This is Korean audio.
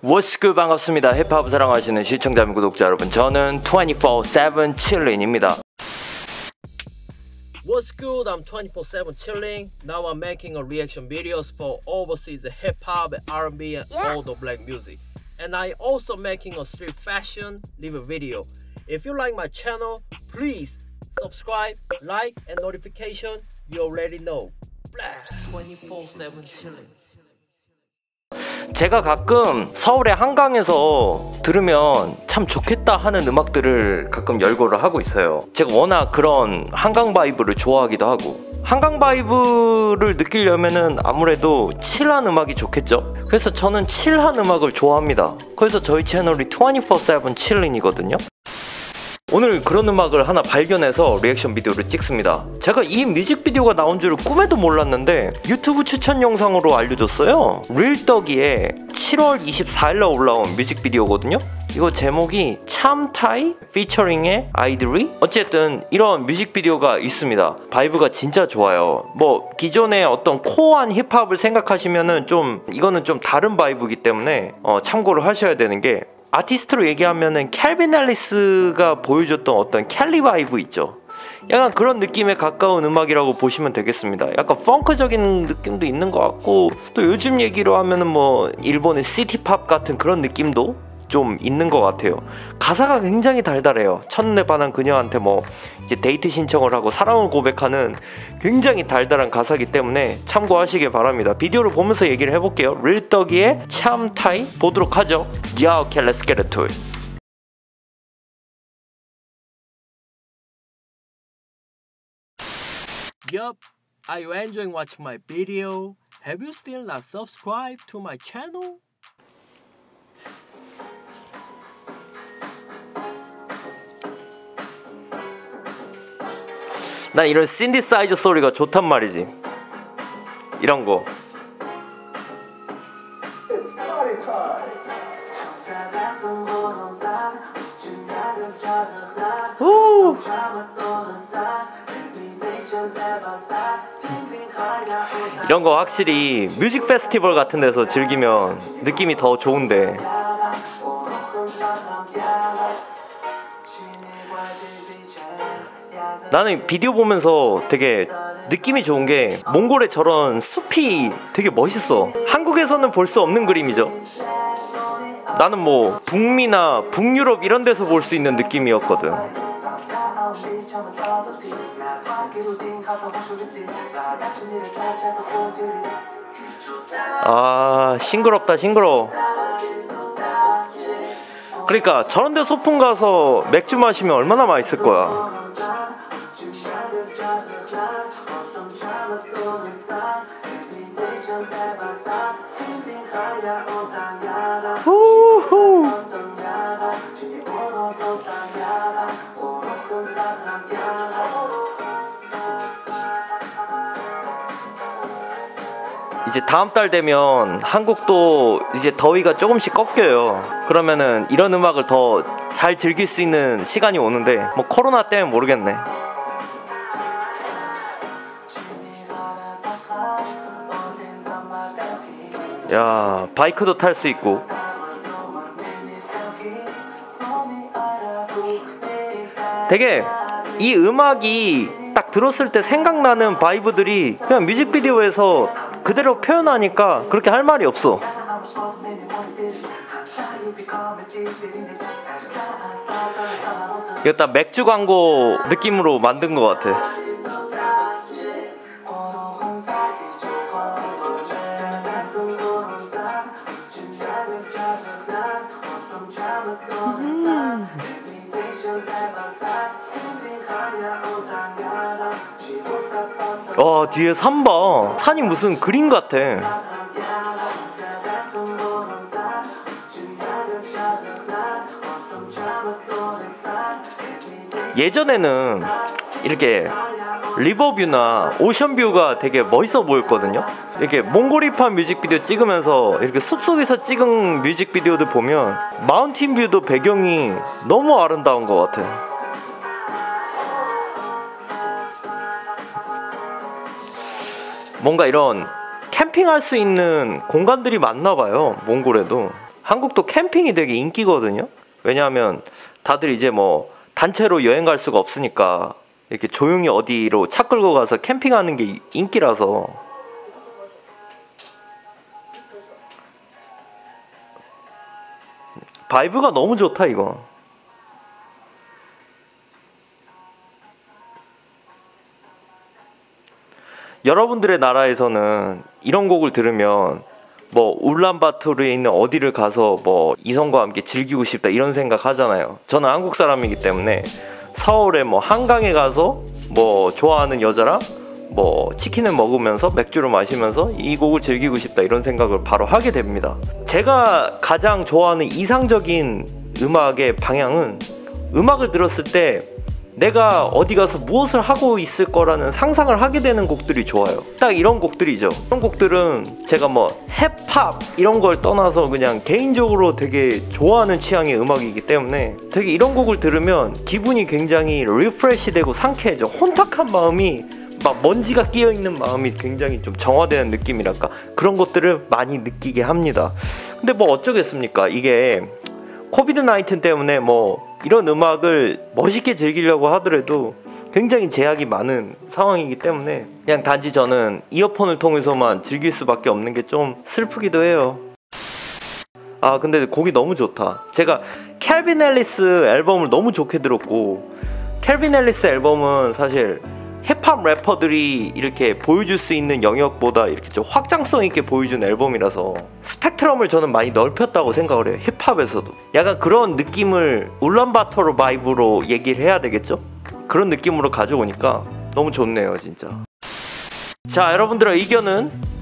워스크 반갑습니다. 힙합 사랑하시는 시청자 및 구독자 여러분, 저는 24/7 칠린입니다. What's good? I'm 24/7 chilling. Now I'm making a reaction videos for overseas hip hop, R&B, and all the black music. And I also making a street fashion live video. If you like my channel, please subscribe, like, and notification. You already know. Blast 24/7 chilling. 제가 가끔 서울의 한강에서 들으면 참 좋겠다 하는 음악들을 가끔 열거를 하고 있어요. 제가 워낙 그런 한강 vibe를 좋아하기도 하고 한강 vibe를 느끼려면은 아무래도 chill한 음악이 좋겠죠. 그래서 저는 chill한 음악을 좋아합니다. 그래서 저희 채널이 24/7 chillin'이거든요. 오늘 그런 음악을 하나 발견해서 reaction video를 찍습니다. 제가 이 뮤직비디오가 나온 줄을 꿈에도 몰랐는데 유튜브 추천 영상으로 알려줬어요. Lil Thug E의 7월 24일날 올라온 뮤직비디오거든요. 이거 제목이 Chamtai featuring Ideree 어쨌든 이런 뮤직비디오가 있습니다. vibe가 진짜 좋아요. 뭐 기존의 어떤 core한 힙합을 생각하시면은 좀 이거는 좀 다른 vibe이기 때문에 어, 참고를 하셔야 되는 게 아티스트로 얘기하면은 Calvin Harris가 보여줬던 어떤 Cali vibe 있죠. 약간 그런 느낌에 가까운 음악이라고 보시면 되겠습니다. 약간 펑크적인 느낌도 있는 것 같고 또 요즘 얘기로 하면은 뭐 일본의 city pop 같은 그런 느낌도 좀 있는 것 같아요. 가사가 굉장히 달달해요. 첫눈에 반한 그녀한테 뭐 이제 데이트 신청을 하고 사랑을 고백하는 굉장히 달달한 가사기 때문에 참고하시길 바랍니다. 비디오를 보면서 얘기를 해볼게요. Lil Thug E의 Chamtai 보도록 하죠. 야, okay, let's get it Yup. Are you enjoying watching my video? Have you still not subscribed to my channel? 난 이런 신디사이저 소리가 좋단 말이지. 이런 거. 오! 이런 거 확실히 뮤직 페스티벌 같은 데서 즐기면 느낌이 더 좋은데 나는 비디오 보면서 되게 느낌이 좋은 게 몽골의 저런 숲이 되게 멋있어. 한국에서는 볼 수 없는 그림이죠. 나는 뭐 북미나 북유럽 이런 데서 볼 수 있는 느낌이었거든. 아 싱그럽다 싱그러. 그러니까 저런 데 소풍 가서 맥주 마시면 얼마나 맛있을 거야. 이제 다음 달 되면 한국도 이제 더위가 조금씩 꺾여요. 그러면은 이런 음악을 더 잘 즐길 수 있는 시간이 오는데 뭐 코로나 때문에 모르겠네. 야 바이크도 탈 수 있고 되게 이 음악이 딱 들었을 때 생각나는 바이브들이 그냥 뮤직비디오에서 그대로 표현하니까 그렇게 할 말이 없어. 이거 딱 맥주 광고 느낌으로 만든 것 같아 와 뒤에 산 봐. 산이 무슨 그림 같아. 예전에는 이렇게 리버뷰나 오션뷰가 되게 멋있어 보였거든요. 이렇게 몽골 힙합 뮤직비디오 찍으면서 이렇게 숲속에서 찍은 뮤직비디오들 보면 mountain view도 배경이 너무 아름다운 것 같아. 뭔가 이런 캠핑할 수 있는 공간들이 많나 봐요. 몽골에도. 한국도 캠핑이 되게 인기거든요. 왜냐하면 다들 이제 뭐 단체로 여행 갈 수가 없으니까 이렇게 조용히 어디로 차 끌고 가서 캠핑하는 게 인기라서 vibe가 너무 좋다 이거. 여러분들의 나라에서는 이런 곡을 들으면 뭐 울란바토르에 있는 어디를 가서 뭐 이성과 함께 즐기고 싶다 이런 생각 하잖아요. 저는 한국 사람이기 때문에 서울에 뭐 한강에 가서 뭐 좋아하는 여자랑 뭐 치킨을 먹으면서 맥주를 마시면서 이 곡을 즐기고 싶다 이런 생각을 바로 하게 됩니다. 제가 가장 좋아하는 이상적인 음악의 방향은 음악을 들었을 때 내가 어디 가서 무엇을 하고 있을 거라는 상상을 하게 되는 곡들이 좋아요. 딱 이런 곡들이죠. 이런 곡들은 제가 뭐 힙합 이런 걸 떠나서 그냥 개인적으로 되게 좋아하는 취향의 음악이기 때문에 되게 이런 곡을 들으면 기분이 굉장히 refresh 되고 상쾌해져. 혼탁한 마음이 막 먼지가 끼어 있는 마음이 굉장히 좀 정화되는 느낌이랄까 그런 것들을 많이 느끼게 합니다. 근데 뭐 어쩌겠습니까? 이게 COVID 19 때문에 뭐 이런 음악을 멋있게 즐기려고 하더라도 굉장히 제약이 많은 상황이기 때문에 그냥 단지 저는 이어폰을 통해서만 즐길 수밖에 없는 게 좀 슬프기도 해요. 아 근데 곡이 너무 좋다. 제가 Calvin Harris 앨범을 너무 좋게 들었고 Calvin Harris 앨범은 사실 힙합 래퍼들이 이렇게 보여줄 수 있는 영역보다 이렇게 좀 확장성 있게 보여준 앨범이라서 스펙트럼을 저는 많이 넓혔다고 생각을 해요. 힙합에서도. 약간 그런 느낌을 울란바토르 vibe로 얘기를 해야 되겠죠? 그런 느낌으로 가져오니까 너무 좋네요, 진짜. 자, 여러분들의 의견은